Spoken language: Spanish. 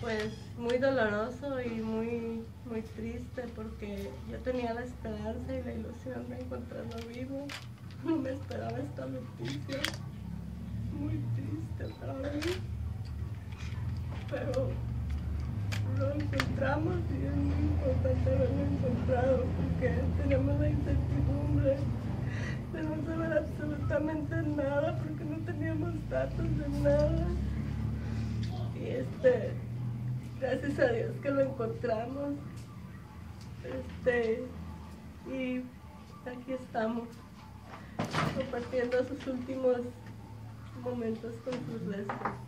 pues muy doloroso y muy, muy triste porque yo tenía la esperanza y la ilusión de encontrarlo vivo. No me esperaba esta noticia. Muy triste para mí. Pero lo encontramos y es muy importante haberlo encontrado porque tenemos la incertidumbre de no saber absolutamente nada porque no teníamos datos de nada. Y este, gracias a Dios que lo encontramos. Este, y aquí estamos, compartiendo sus últimos momentos con sus restos.